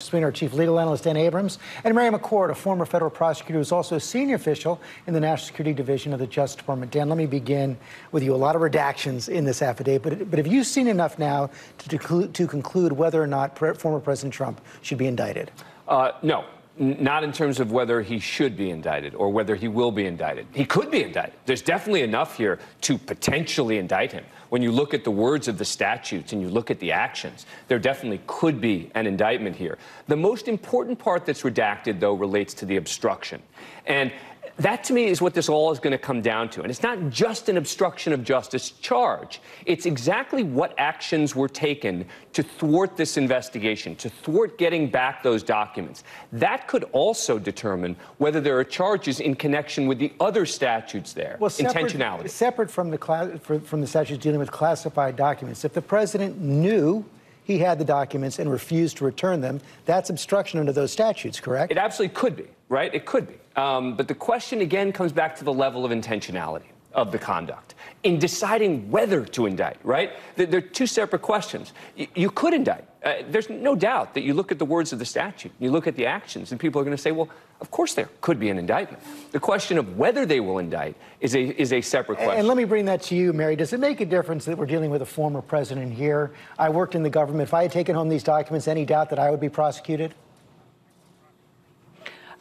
between our chief legal analyst, Dan Abrams, and Mary McCord, a former federal prosecutor who's also a senior official in the National Security Division of the Justice Department. Dan, let me begin with you. A lot of redactions in this affidavit, but, but have you seen enough now to, to conclude whether or not pre former President Trump should be indicted? Uh, no, not in terms of whether he should be indicted or whether he will be indicted. He could be indicted. There's definitely enough here to potentially indict him. When you look at the words of the statutes and you look at the actions, there definitely could be an indictment here. The most important part that's redacted, though, relates to the obstruction. And that to me is what this all is going to come down to. And it's not just an obstruction of justice charge. It's exactly what actions were taken to thwart this investigation, to thwart getting back those documents. That could also determine whether there are charges in connection with the other statutes there. Well, separate, Intentionality. Separate from the, from the statutes dealing with classified documents. If the president knew he had the documents and refused to return them, that's obstruction under those statutes, correct? It absolutely could be, right? It could be. Um, but the question again comes back to the level of intentionality of the conduct in deciding whether to indict, right? They're two separate questions. You could indict. Uh, there's no doubt that you look at the words of the statute, you look at the actions, and people are going to say, well, of course there could be an indictment. The question of whether they will indict is a, is a separate question. And let me bring that to you, Mary. Does it make a difference that we're dealing with a former president here? I worked in the government. If I had taken home these documents, any doubt that I would be prosecuted?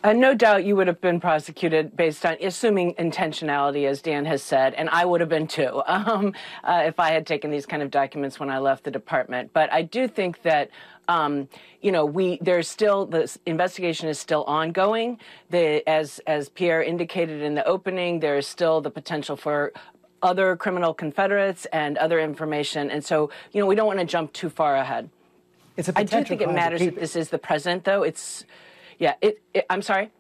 Uh, no doubt you would have been prosecuted based on assuming intentionality, as Dan has said, and I would have been too um, uh, if I had taken these kind of documents when I left the department. But I do think that. Um, you know, we there's still the investigation is still ongoing. The, as as Pierre indicated in the opening, there is still the potential for other criminal confederates and other information. And so, you know, we don't want to jump too far ahead. It's a I do think it matters that this is the president, though. It's yeah, it, it, I'm sorry?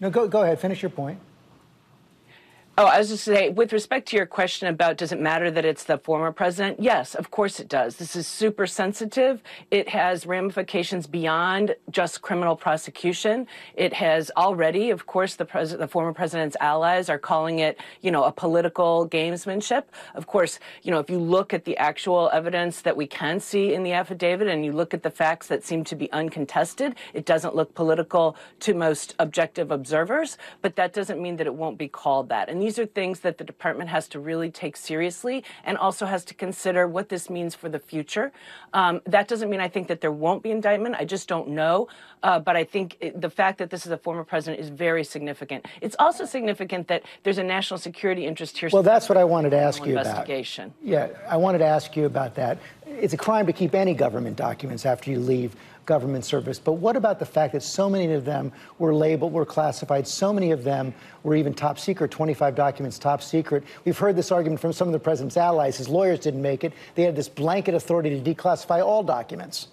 No, go, go ahead. Finish your point. Oh, I was just saying, with respect to your question about does it matter that it's the former president? Yes, of course it does. This is super sensitive. It has ramifications beyond just criminal prosecution. It has already, of course, the president, the former president's allies are calling it, you know, a political gamesmanship. Of course, you know, if you look at the actual evidence that we can see in the affidavit and you look at the facts that seem to be uncontested, it doesn't look political to most objective observers, but that doesn't mean that it won't be called that. And these are things that the department has to really take seriously and also has to consider what this means for the future. Um, that doesn't mean I think that there won't be indictment. I just don't know. Uh, but I think it, the fact that this is a former president is very significant. It's also significant that there's a national security interest here. Well, that's what I wanted to ask you about. Yeah, I wanted to ask you about that. It's a crime to keep any government documents after you leave government service. But what about the fact that so many of them were labeled, were classified, so many of them were even top secret, 25 documents top secret? We've heard this argument from some of the president's allies. His lawyers didn't make it. They had this blanket authority to declassify all documents.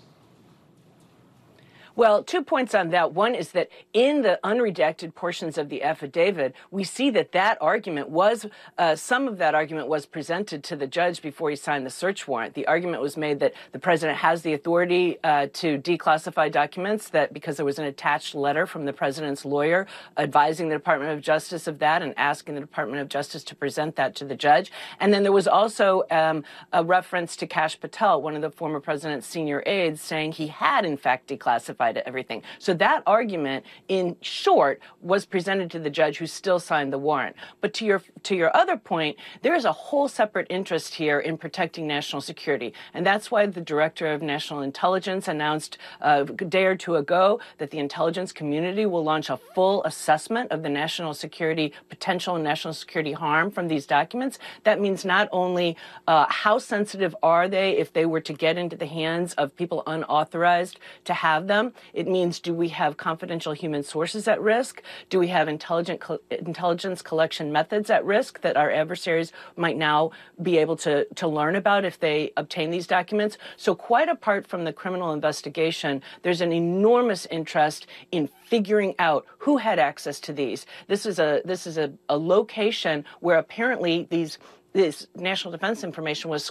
Well, two points on that. One is that in the unredacted portions of the affidavit, we see that that argument was, uh, some of that argument was presented to the judge before he signed the search warrant. The argument was made that the president has the authority uh, to declassify documents, that because there was an attached letter from the president's lawyer advising the Department of Justice of that and asking the Department of Justice to present that to the judge. And then there was also um, a reference to Kash Patel, one of the former president's senior aides, saying he had, in fact, declassified to everything. So that argument, in short, was presented to the judge who still signed the warrant. But to your to your other point, there is a whole separate interest here in protecting national security, and that's why the director of national intelligence announced uh, a day or two ago that the intelligence community will launch a full assessment of the national security potential and national security harm from these documents. That means not only uh, how sensitive are they if they were to get into the hands of people unauthorized to have them, it means do we have confidential human sources at risk? Do we have intelligent co- intelligence collection methods at risk that our adversaries might now be able to, to learn about if they obtain these documents? So, quite apart from the criminal investigation, there's an enormous interest in figuring out who had access to these. This is a this is a, a location where apparently these this national defense information was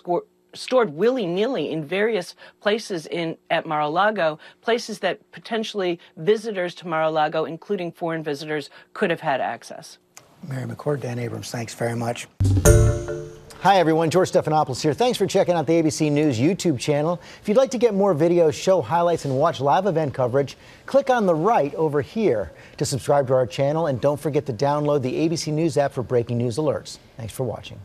stored willy-nilly in various places in at Mar-a-Lago, places that potentially visitors to Mar-a-Lago, including foreign visitors, could have had access. Mary McCord, Dan Abrams, thanks very much. Hi, everyone. George Stephanopoulos here. Thanks for checking out the ABC News YouTube channel. If you'd like to get more videos, show highlights, and watch live event coverage, click on the right over here to subscribe to our channel. And don't forget to download the ABC News app for breaking news alerts. Thanks for watching.